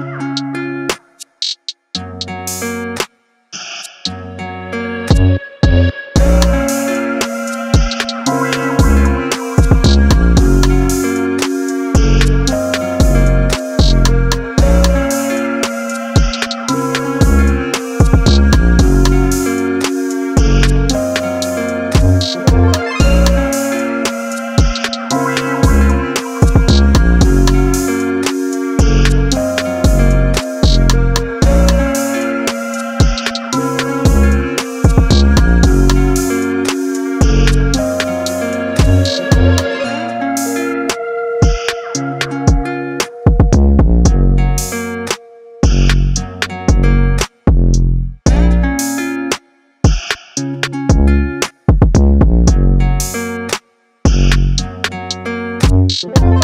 Bye. Peace.